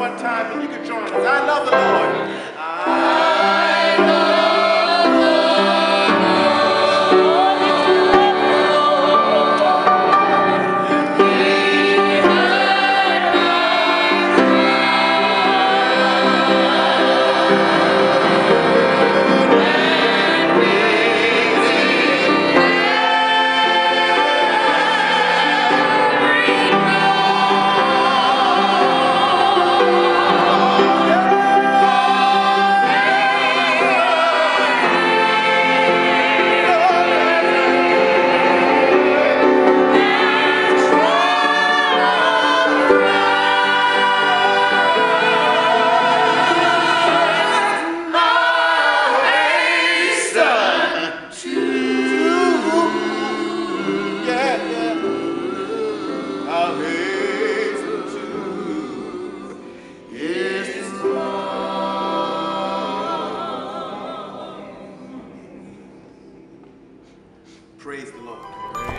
one time and you can join us. I love the Lord. Praise the Lord.